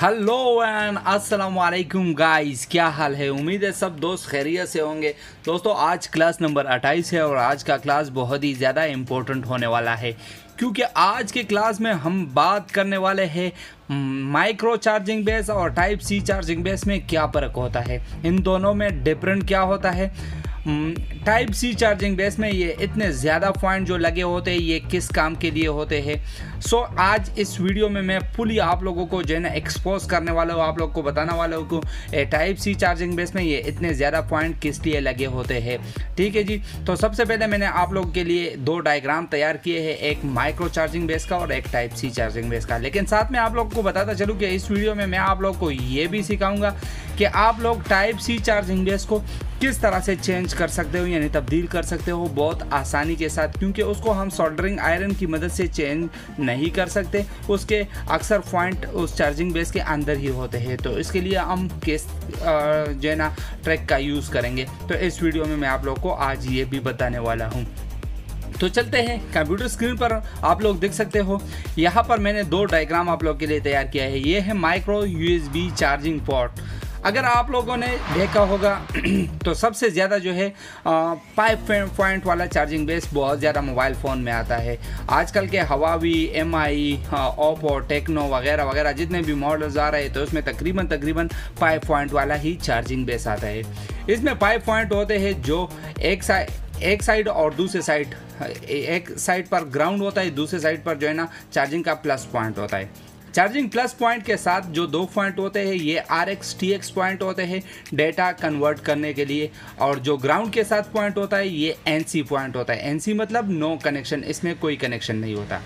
Hello and अस्सलाम वालेकुम guys क्या हाल है? उम्मीद है सब दोस्त खैरियत से होंगे। दोस्तों, आज क्लास नंबर 28 है और आज का क्लास बहुत ही ज़्यादा इम्पोर्टेंट होने वाला है। क्योंकि आज के क्लास में हम बात करने वाले हैं माइक्रो चार्जिंग बेस और टाइप सी चार्जिंग बेस में क्या फ़र्क होता है। इन दोनों में डिफरेंट क्या होता है? टाइप सी चार्जिंग बेस में ये इतने ज़्यादा पॉइंट जो लगे होते हैं ये किस काम के लिए होते हैं? सो so, आज इस वीडियो में मैं फुली आप लोगों को जो है ना एक्सपोज करने वाला हूँ आप लोग को बताने वाला हूँ कि टाइप सी चार्जिंग बेस में ये इतने ज़्यादा पॉइंट किस लिए लगे होते हैं। ठीक है जी? तो सबसे पहले मैंने आप लोगों के लिए दो डायग्राम तैयार किए हैं एक माइक्रो चार्जिंग बेस का और एक टाइप सी चार्जिंग बेस का। लेकिन साथ में आप लोग को बताता चलूँ कि इस वीडियो में मैं आप लोग को ये भी सिखाऊँगा कि आप लोग टाइप सी चार्जिंग बेस को किस तरह से चेंज कर सकते हो, यानी तब्दील कर सकते हो बहुत आसानी के साथ, क्योंकि उसको हम सोल्डरिंग आयरन की मदद से चेंज नहीं कर सकते। उसके अक्सर पॉइंट उस चार्जिंग बेस के अंदर ही होते हैं। तो इसके लिए हम किस जो है ना ट्रैक का यूज़ करेंगे। तो इस वीडियो में मैं आप लोग को आज ये भी बताने वाला हूँ। तो चलते हैं कंप्यूटर स्क्रीन पर आप लोग देख सकते हो। यहाँ पर मैंने दो डायग्राम आप लोग के लिए तैयार किया है। ये है माइक्रो यूएसबी चार्जिंग पोर्ट अगर आप लोगों ने देखा होगा तो सबसे ज़्यादा जो है फाइव पॉइंट वाला चार्जिंग बेस बहुत ज़्यादा मोबाइल फ़ोन में आता है। आजकल के Huawei M I Oppo Tecno वगैरह वगैरह जितने भी मॉडल्स आ रहे हैं तो उसमें तकरीबन तकरीबन फाइव पॉइंट वाला ही चार्जिंग बेस आता है। इसमें फाइव पॉइंट होते हैं जो एक साइड एक साइड और दूसरे साइड एक साइड पर ग्राउंड होता है, दूसरे साइड पर जो है ना चार्जिंग का प्लस पॉइंट होता है। चार्जिंग प्लस पॉइंट के साथ जो दो पॉइंट होते हैं, ये R X T X point होते हैं डेटा कन्वर्ट करने के लिए। और जो ग्राउंड के साथ पॉइंट होता है, ये एन सी पॉइंट होता है। एन सी मतलब नो कनेक्शन इसमें कोई कनेक्शन नहीं होता।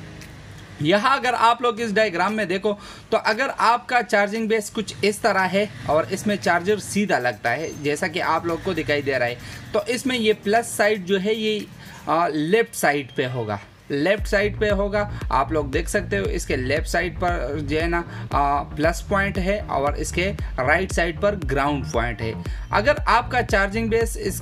यहाँ अगर आप लोग इस डायग्राम में देखो तो अगर आपका चार्जिंग बेस कुछ इस तरह है और इसमें चार्जर सीधा लगता है, जैसा कि आप लोग को दिखाई दे रहा है तो इसमें ये प्लस साइड जो है, ये लेफ़्ट साइड पे होगा। लेफ़्ट साइड पे होगा। आप लोग देख सकते हो, इसके लेफ़्ट साइड पर जो है ना प्लस पॉइंट है और इसके राइट साइड पर ग्राउंड पॉइंट है। अगर आपका चार्जिंग बेस इस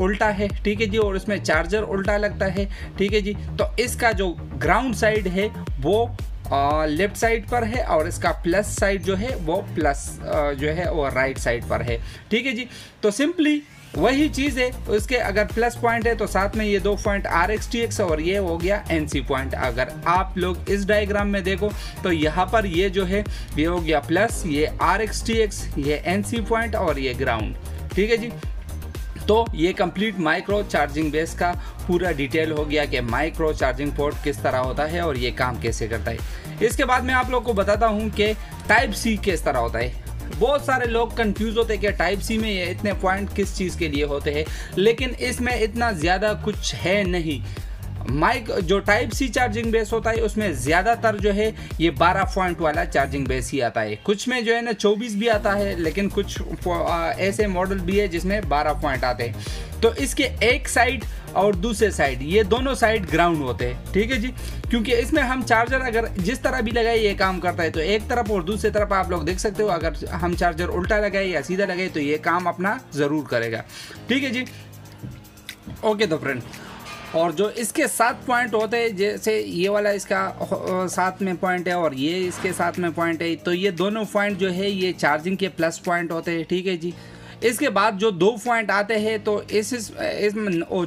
उल्टा है, ठीक है जी, और इसमें चार्जर उल्टा लगता है, ठीक है जी तो इसका जो ग्राउंड साइड है, वो लेफ़्ट साइड पर है और इसका प्लस साइड जो है, वो प्लस जो है, वो राइट साइड पर है, ठीक है जी। तो सिंपली वही चीज़ है, उसके अगर प्लस पॉइंट है तो साथ में ये दो point R X T X और ये हो गया एन सी पॉइंट अगर आप लोग इस डायग्राम में देखो तो यहाँ पर ये जो है, ये हो गया प्लस ये आर एक्स टी एक्स ये एन सी पॉइंट और ये ग्राउंड ठीक है जी? तो ये कंप्लीट माइक्रो चार्जिंग बेस का पूरा डिटेल हो गया कि माइक्रो चार्जिंग पोर्ट किस तरह होता है और ये काम कैसे करता है। इसके बाद मैं आप लोग को बताता हूँ कि टाइप सी किस तरह होता है। बहुत सारे लोग कंफ्यूज होते हैं कि टाइप सी में ये इतने पॉइंट किस चीज़ के लिए होते हैं, लेकिन इसमें इतना ज़्यादा कुछ है नहीं। माइक, जो टाइप सी चार्जिंग बेस होता है, उसमें ज़्यादातर जो है, ये 12 पॉइंट वाला चार्जिंग बेस ही आता है। कुछ में जो है ना 24 भी आता है, लेकिन कुछ ऐसे मॉडल भी है जिसमें 12 पॉइंट आते हैं। तो इसके एक साइड और दूसरे साइड ये दोनों साइड ग्राउंड होते हैं, ठीक है जी? क्योंकि इसमें हम चार्जर अगर जिस तरह भी लगाए, ये काम करता है तो एक तरफ़ और दूसरी तरफ़ आप लोग देख सकते हो, अगर हम चार्जर उल्टा लगाए या सीधा लगाए तो ये काम अपना ज़रूर करेगा। ठीक है जी? ओके तो फ्रेंड और जो इसके सात पॉइंट होते हैं, जैसे ये वाला इसका साथ में पॉइंट है और ये इसके साथ में पॉइंट है तो ये दोनों पॉइंट जो है, ये चार्जिंग के प्लस पॉइंट होते हैं, ठीक है जी? इसके बाद जो दो पॉइंट आते हैं तो इस, इस, इस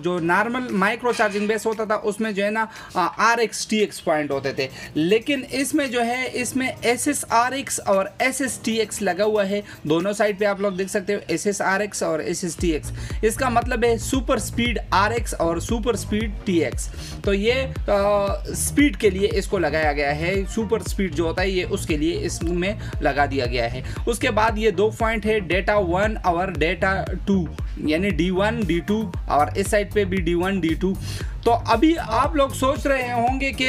जो नॉर्मल माइक्रो चार्जिंग बेस होता था उसमें जो है ना R X T X point होते थे। लेकिन इसमें जो है इसमें एस एस आर एक्स और एस एस टी एक्स लगा हुआ है। दोनों साइड पे आप लोग देख सकते हो एस एस आर एक्स और एस एस टी एक्स इसका मतलब है सुपर स्पीड आर एक्स और सुपर स्पीड टी एक्स तो ये स्पीड के लिए इसको लगाया गया है। सुपर स्पीड जो होता है ये उसके लिए इसमें लगा दिया गया है। उसके बाद ये दो पॉइंट है डेटा वन और डेटा टू यानी डी वन डी टू और इस साइड पे भी डी वन डी टू तो अभी आप लोग सोच रहे होंगे कि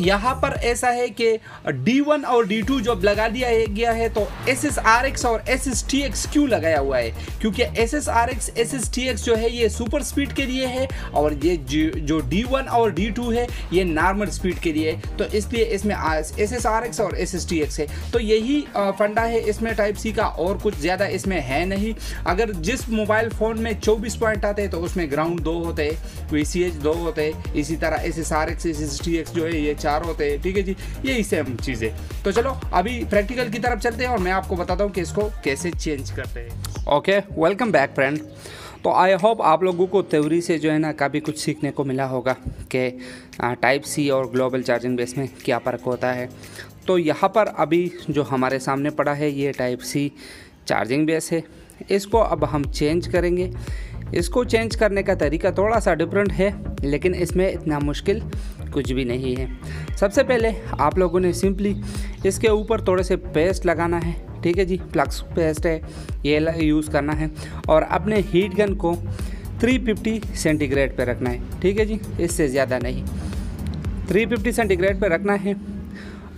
यहाँ पर ऐसा है कि D1 और D2 जब लगा दिया है, गया है तो एस एस आर एक्स और एस एस टी एक्स क्यों लगाया हुआ है? क्योंकि S S R X S S T X जो है ये सुपर स्पीड के लिए है और ये जो D1 और D2 है ये नॉर्मल स्पीड के लिए है। तो इसलिए इसमें एस एस आर एक्स और एस एस टी एक्स है। तो यही फंडा है इसमें टाइप सी का और कुछ ज़्यादा इसमें है नहीं। अगर जिस मोबाइल फ़ोन में चौबीस पॉइंट आते हैं तो उसमें ग्राउंड दो होते हैं। सी एच दो होते हैं, इसी तरह S S R X S S T X जो है, ये चार होते हैं, ठीक है जी? यही सेम चीज़ें। तो चलो, अभी प्रैक्टिकल की तरफ़ चलते हैं और मैं आपको बताता हूँ कि इसको कैसे चेंज करते हैं। ओके वेलकम बैक फ्रेंड तो आई होप आप लोगों को थ्योरी से जो है ना काफ़ी कुछ सीखने को मिला होगा कि टाइप सी और ग्लोबल चार्जिंग बेस में क्या फ़र्क होता है। तो यहाँ पर अभी जो हमारे सामने पड़ा है, ये टाइप सी चार्जिंग बेस है। इसको अब हम चेंज करेंगे। इसको चेंज करने का तरीका थोड़ा सा डिफरेंट है, लेकिन इसमें इतना मुश्किल कुछ भी नहीं है। सबसे पहले आप लोगों ने सिंपली इसके ऊपर थोड़े से पेस्ट लगाना है, ठीक है जी? फ्लक्स पेस्ट है, ये यूज़ करना है, और अपने हीट गन को 350 सेंटीग्रेड पे रखना है, ठीक है जी? इससे ज़्यादा नहीं। 350 सेंटीग्रेड पे रखना है,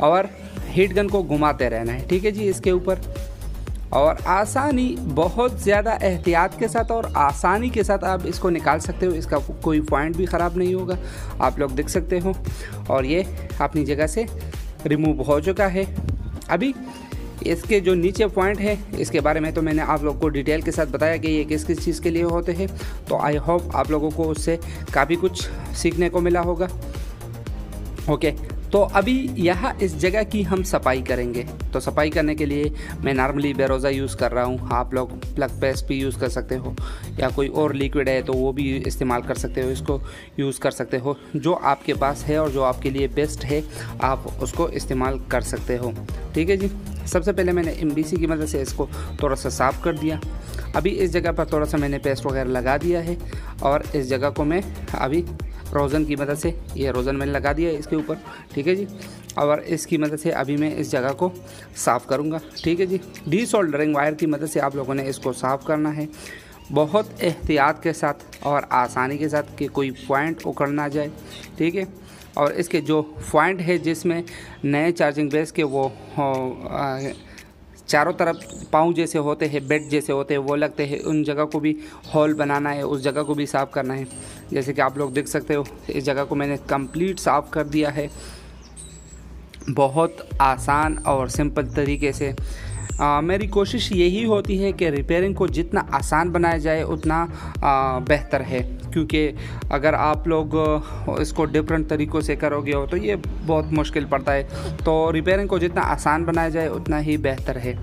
और हीट गन को घुमाते रहना है, ठीक है जी? इसके ऊपर और आसानी, बहुत ज़्यादा एहतियात के साथ और आसानी के साथ आप इसको निकाल सकते हो। इसका कोई पॉइंट भी ख़राब नहीं होगा। आप लोग देख सकते हो। और ये अपनी जगह से रिमूव हो चुका है। अभी इसके जो नीचे पॉइंट है, इसके बारे में तो मैंने आप लोग को डिटेल के साथ बताया कि ये किस किस चीज़ के लिए होते हैं। तो आई होप आप लोगों को उससे काफ़ी कुछ सीखने को मिला होगा। ओके तो अभी यहाँ इस जगह की हम सफ़ाई करेंगे। तो सफ़ाई करने के लिए मैं नॉर्मली बेरोज़ा यूज़ कर रहा हूँ। आप लोग प्लग पेस्ट भी यूज़ कर सकते हो, या कोई और लिक्विड है तो वो भी इस्तेमाल कर सकते हो, इसको यूज़ कर सकते हो। जो आपके पास है और जो आपके लिए बेस्ट है, आप उसको इस्तेमाल कर सकते हो। ठीक है जी? सबसे पहले मैंने एमबीसी की मदद से इसको थोड़ा सा साफ़ कर दिया। अभी इस जगह पर थोड़ा सा मैंने पेस्ट वगैरह लगा दिया है, और इस जगह को मैं अभी रोज़न की मदद से ये रोज़न मैंने लगा दिया इसके ऊपर, ठीक है जी? और इसकी मदद से अभी मैं इस जगह को साफ़ करूँगा, ठीक है जी? डी सोल्डरिंग वायर की मदद से आप लोगों ने इसको साफ़ करना है। बहुत एहतियात के साथ और आसानी के साथ कि कोई पॉइंट उखड़ ना जाए, ठीक है? और इसके जो पॉइंट है जिसमें नए चार्जिंग बेस के वो चारों तरफ़ पाँव जैसे होते हैं बेड जैसे होते हैं, वो लगते हैं, उन जगह को भी हॉल बनाना है, उस जगह को भी साफ़ करना है। जैसे कि आप लोग देख सकते हो इस जगह को मैंने कंप्लीट साफ़ कर दिया है। बहुत आसान और सिंपल तरीके से। आ, मेरी कोशिश यही होती है कि रिपेयरिंग को जितना आसान बनाया जाए उतना बेहतर है। क्योंकि अगर आप लोग इसको डिफरेंट तरीक़ों से करोगे हो तो ये बहुत मुश्किल पड़ता है। तो रिपेयरिंग को जितना आसान बनाया जाए उतना ही बेहतर है।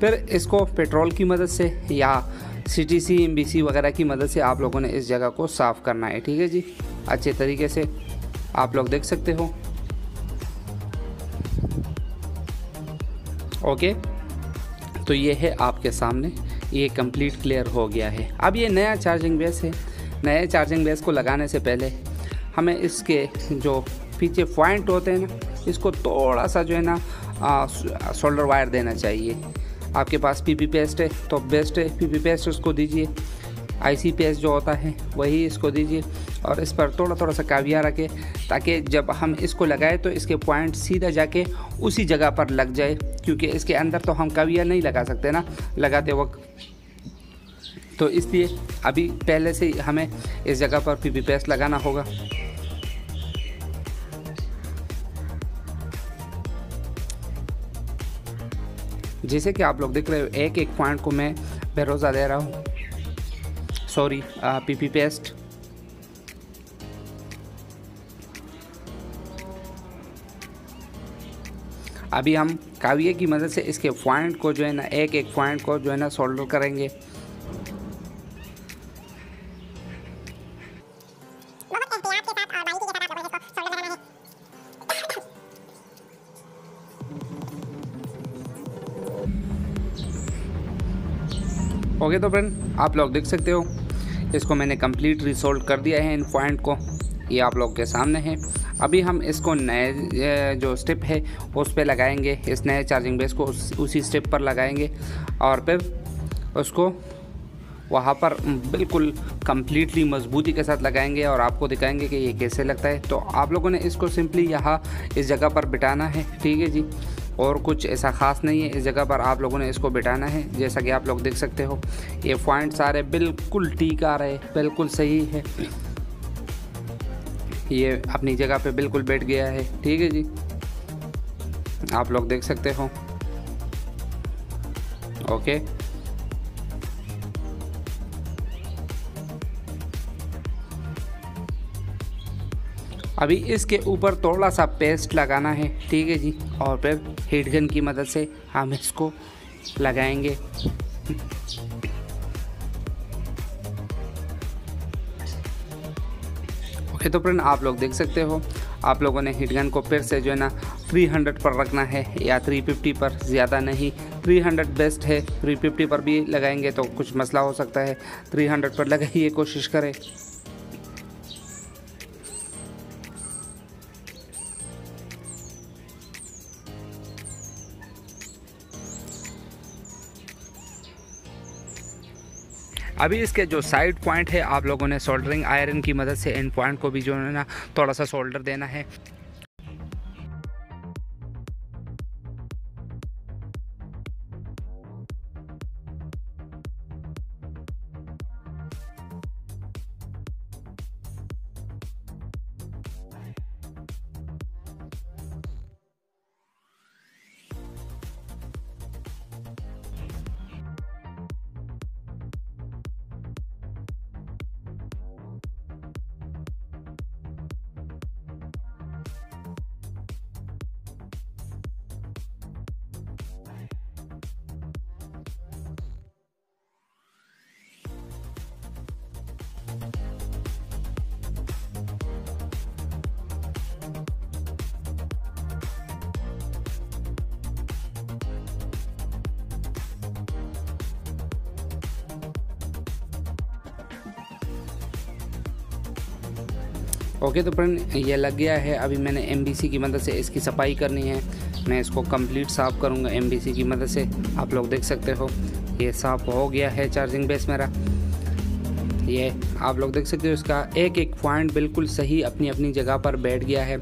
फिर इसको पेट्रोल की मदद से या C T C M B C वगैरह की मदद से आप लोगों ने इस जगह को साफ़ करना है, ठीक है जी? अच्छे तरीके से आप लोग देख सकते हो। ओके? तो ये है आपके सामने, ये कंप्लीट क्लियर हो गया है। अब ये नया चार्जिंग बेस है। नए चार्जिंग बेस को लगाने से पहले हमें इसके जो पीछे पॉइंट होते हैं ना, इसको थोड़ा सा जो है ना शोल्डर वायर देना चाहिए। आपके पास पीपी पेस्ट है तो बेस्ट है पीपी पेस्ट उसको दीजिए। आईसी पेस्ट जो होता है, वही इसको दीजिए और इस पर थोड़ा थोड़ा सा काविया रखें ताकि जब हम इसको लगाए तो इसके पॉइंट सीधा जाके उसी जगह पर लग जाए, क्योंकि इसके अंदर तो हम काविया नहीं लगा सकते ना, लगाते वक्त। तो इसलिए अभी पहले से हमें इस जगह पर पी पेस्ट लगाना होगा। जैसे कि आप लोग देख रहे हो, एक एक पॉइंट को मैं भरोसा दे रहा हूँ। सॉरी पी पी पेस्ट अभी हम काविये की मदद से इसके पॉइंट को जो है ना, एक एक पॉइंट को जो है ना सोल्डर करेंगे। ओके तो फ्रेंड आप लोग देख सकते हो इसको मैंने कंप्लीट रिसोल्व कर दिया है इन पॉइंट को। ये आप लोग के सामने है। अभी हम इसको नए जो स्टेप है उस पर लगाएँगे। इस नए चार्जिंग बेस को उस, उसी स्टेप पर लगाएँगे और फिर उसको वहाँ पर बिल्कुल कम्प्लीटली मजबूती के साथ लगाएँगे और आपको दिखाएँगे कि ये कैसे लगता है। तो आप लोगों ने इसको सिंपली यहाँ इस जगह पर बिठाना है ठीक है जी? और कुछ ऐसा ख़ास नहीं है, इस जगह पर आप लोगों ने इसको बिठाना है, जैसा कि आप लोग देख सकते हो। ये पॉइंट सारे बिल्कुल ठीक आ रहे बिल्कुल सही है। ये अपनी जगह पे बिल्कुल बैठ गया है, ठीक है जी? आप लोग देख सकते हो। ओके? अभी इसके ऊपर थोड़ा सा पेस्ट लगाना है, ठीक है जी? और फिर हीट गन की मदद से हम इसको लगाएँगे। ओके तो फ्रेंड आप लोग देख सकते हो, आप लोगों ने हीट गन को फिर से जो है ना 300 पर रखना है या 350 पर, ज़्यादा नहीं। 300 बेस्ट है 350 पर भी लगाएँगे तो कुछ मसला हो सकता है। 300 पर लगाइए, कोशिश करें। अभी इसके जो साइड पॉइंट है, आप लोगों ने सोल्डरिंग आयरन की मदद से इन पॉइंट को भी जो है ना, थोड़ा सा सोल्डर देना है। ओके तो फ्रेंड ये लग गया है, अभी मैंने एमबीसी की मदद से इसकी सफ़ाई करनी है। मैं इसको कंप्लीट साफ़ करूँगा एम की मदद से। आप लोग देख सकते हो, ये साफ़ हो गया है चार्जिंग बेस मेरा। ये आप लोग देख सकते हो, इसका एक एक पॉइंट बिल्कुल सही अपनी अपनी जगह पर बैठ गया है।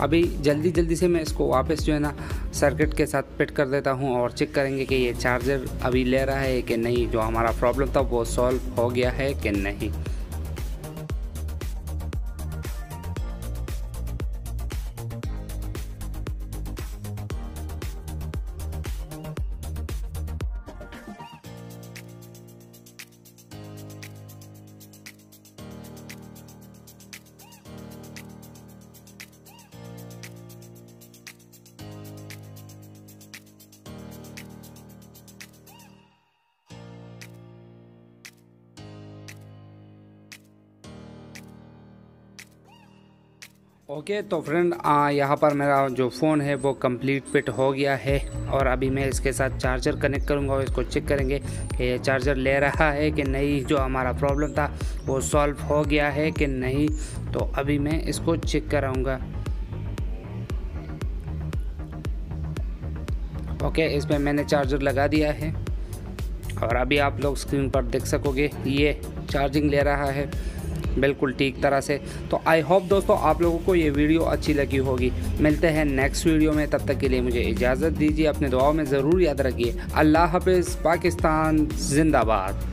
अभी जल्दी जल्दी से मैं इसको वापस जो है ना सर्किट के साथ फिट कर देता हूँ और चेक करेंगे कि ये चार्जर अभी ले रहा है कि नहीं। जो हमारा प्रॉब्लम था, वो सॉल्व हो गया है कि नहीं। ओके okay, तो फ्रेंड यहाँ पर मेरा जो फ़ोन है वो कंप्लीट फिट हो गया है और अभी मैं इसके साथ चार्जर कनेक्ट करूँगा और इसको चेक करेंगे कि ये चार्जर ले रहा है कि नहीं जो हमारा प्रॉब्लम था वो सॉल्व हो गया है कि नहीं। तो अभी मैं इसको चेक कराऊँगा। ओके okay, इसमें मैंने चार्जर लगा दिया है और अभी आप लोग स्क्रीन पर देख सकोगे ये चार्जिंग ले रहा है। बिल्कुल ठीक तरह से। तो आई होप दोस्तों आप लोगों को ये वीडियो अच्छी लगी होगी। मिलते हैं नेक्स्ट वीडियो में। तब तक के लिए मुझे इजाज़त दीजिए। अपने दुआओं में ज़रूर याद रखिए। अल्लाह हाफिज़, पाकिस्तान, जिंदाबाद।